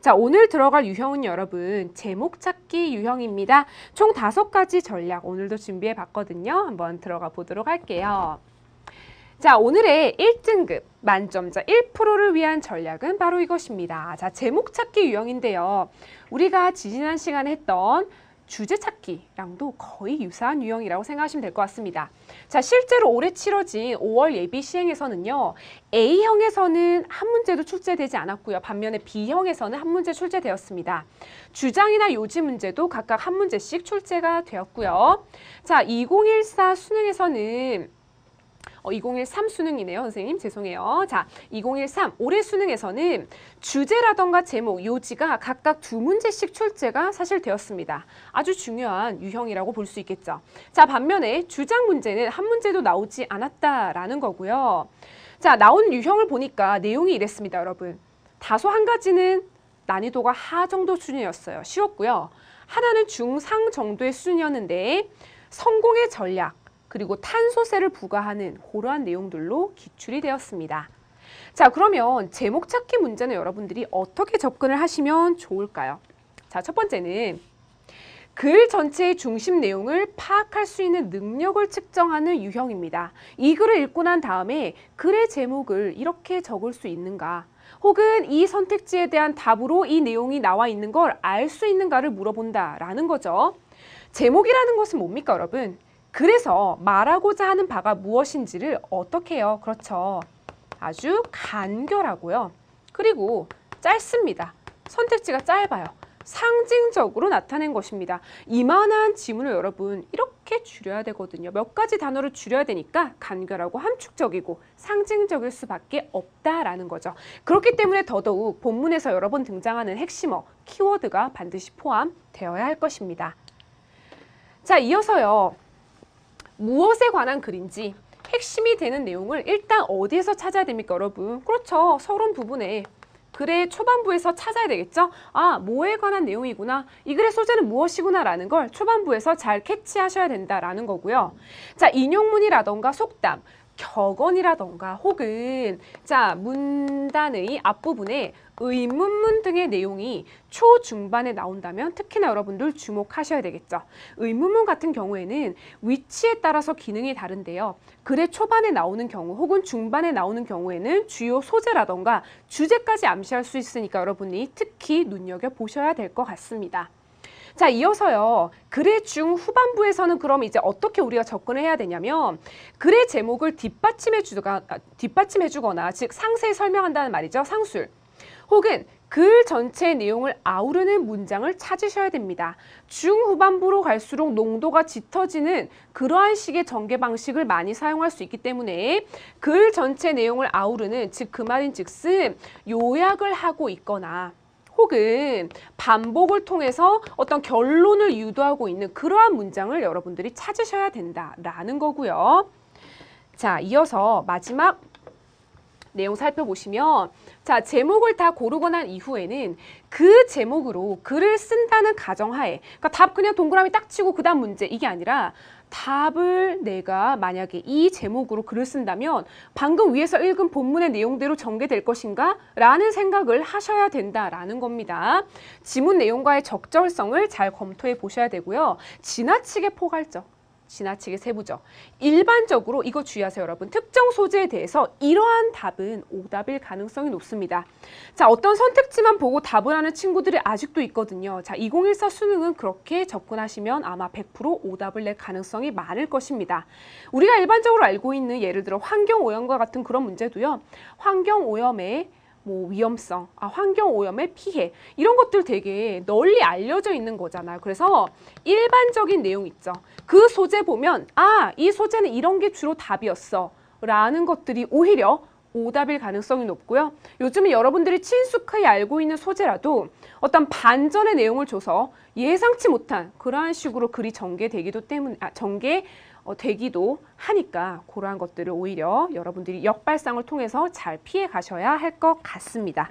자, 오늘 들어갈 유형은 여러분 제목 찾기 유형입니다. 총 다섯 가지 전략 오늘도 준비해 봤거든요. 한번 들어가 보도록 할게요. 자, 오늘의 1등급 만점자 1%를 위한 전략은 바로 이것입니다. 자, 제목 찾기 유형인데요. 우리가 지지난 시간에 했던 주제 찾기랑도 거의 유사한 유형이라고 생각하시면 될 것 같습니다. 자, 실제로 올해 치러진 5월 예비 시행에서는요. A형에서는 한 문제도 출제되지 않았고요. 반면에 B형에서는 한 문제 출제되었습니다. 주장이나 요지 문제도 각각 한 문제씩 출제가 되었고요. 자, 2014 수능에서는 어, 2013 수능이네요, 선생님. 죄송해요. 자, 2013 올해 수능에서는 주제라던가 제목, 요지가 각각 두 문제씩 출제가 사실 되었습니다. 아주 중요한 유형이라고 볼 수 있겠죠. 자, 반면에 주장 문제는 한 문제도 나오지 않았다라는 거고요. 자, 나온 유형을 보니까 내용이 이랬습니다, 여러분. 다소 한 가지는 난이도가 하 정도 수준이었어요. 쉬웠고요. 하나는 중상 정도의 수준이었는데 성공의 전략, 그리고 탄소세를 부과하는 그러한 내용들로 기출이 되었습니다. 자, 그러면 제목 찾기 문제는 여러분들이 어떻게 접근을 하시면 좋을까요? 자, 첫 번째는 글 전체의 중심 내용을 파악할 수 있는 능력을 측정하는 유형입니다. 이 글을 읽고 난 다음에 글의 제목을 이렇게 적을 수 있는가? 혹은 이 선택지에 대한 답으로 이 내용이 나와 있는 걸 알 수 있는가를 물어본다라는 거죠. 제목이라는 것은 뭡니까, 여러분? 그래서 말하고자 하는 바가 무엇인지를 어떻게 해요? 그렇죠. 아주 간결하고요. 그리고 짧습니다. 선택지가 짧아요. 상징적으로 나타낸 것입니다. 이만한 지문을 여러분 이렇게 줄여야 되거든요. 몇 가지 단어를 줄여야 되니까 간결하고 함축적이고 상징적일 수밖에 없다라는 거죠. 그렇기 때문에 더더욱 본문에서 여러 번 등장하는 핵심어, 키워드가 반드시 포함되어야 할 것입니다. 자, 이어서요. 무엇에 관한 글인지 핵심이 되는 내용을 일단 어디에서 찾아야 됩니까, 여러분? 그렇죠. 서론 부분에 글의 초반부에서 찾아야 되겠죠? 아, 뭐에 관한 내용이구나. 이 글의 소재는 무엇이구나 라는 걸 초반부에서 잘 캐치하셔야 된다라는 거고요. 자, 인용문이라던가 속담, 격언이라던가 혹은 자 문단의 앞부분에 의문문 등의 내용이 초중반에 나온다면 특히나 여러분들 주목하셔야 되겠죠. 의문문 같은 경우에는 위치에 따라서 기능이 다른데요. 글의 초반에 나오는 경우 혹은 중반에 나오는 경우에는 주요 소재라던가 주제까지 암시할 수 있으니까 여러분이 특히 눈여겨보셔야 될 것 같습니다. 자, 이어서요. 글의 중후반부에서는 그럼 이제 어떻게 우리가 접근을 해야 되냐면 글의 제목을 뒷받침해 주거나 뒷받침해 주거나 즉 상세히 설명한다는 말이죠. 상술. 혹은 글 전체의 내용을 아우르는 문장을 찾으셔야 됩니다. 중후반부로 갈수록 농도가 짙어지는 그러한 식의 전개 방식을 많이 사용할 수 있기 때문에 글 전체 내용을 아우르는 즉 그 말인 즉슨 요약을 하고 있거나 혹은 반복을 통해서 어떤 결론을 유도하고 있는 그러한 문장을 여러분들이 찾으셔야 된다라는 거고요. 자, 이어서 마지막 내용 살펴보시면 자 제목을 다 고르고 난 이후에는 그 제목으로 글을 쓴다는 가정하에 그러니까 답 그냥 동그라미 딱 치고 그 다음 문제 이게 아니라 답을 내가 만약에 이 제목으로 글을 쓴다면 방금 위에서 읽은 본문의 내용대로 전개될 것인가? 라는 생각을 하셔야 된다라는 겁니다. 지문 내용과의 적절성을 잘 검토해 보셔야 되고요. 지나치게 포괄적, 지나치게 세부죠. 일반적으로 이거 주의하세요, 여러분. 특정 소재에 대해서 이러한 답은 오답일 가능성이 높습니다. 자, 어떤 선택지만 보고 답을 하는 친구들이 아직도 있거든요. 자, 2014 수능은 그렇게 접근하시면 아마 100% 오답을 낼 가능성이 많을 것입니다. 우리가 일반적으로 알고 있는 예를 들어 환경 오염과 같은 그런 문제도요. 환경 오염에 뭐 위험성, 아, 환경 오염의 피해 이런 것들 되게 널리 알려져 있는 거잖아요. 그래서 일반적인 내용 있죠. 그 소재 보면 아, 이 소재는 이런 게 주로 답이었어. 라는 것들이 오히려 오답일 가능성이 높고요. 요즘은 여러분들이 친숙하게 알고 있는 소재라도 어떤 반전의 내용을 줘서 예상치 못한 그러한 식으로 글이 전개되기도 때문 아, 전개 어, 되기도 하니까 그러한 것들을 오히려 여러분들이 역발상을 통해서 잘 피해 가셔야 할 것 같습니다.